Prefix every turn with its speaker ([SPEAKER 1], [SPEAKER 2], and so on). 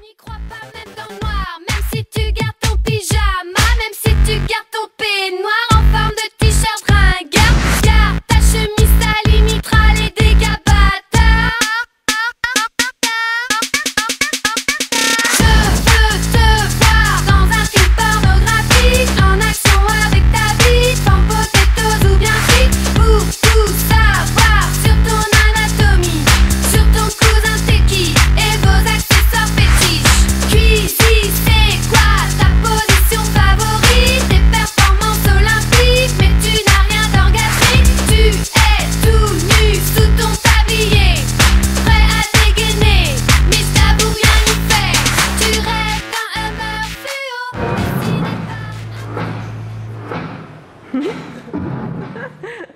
[SPEAKER 1] n'y crois pas même dans le noir, même si tu gardes ton pyjama, même si tu gardes Ha ha ha!